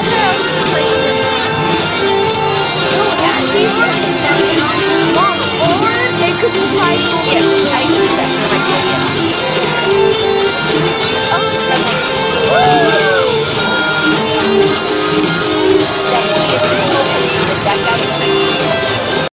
Hello.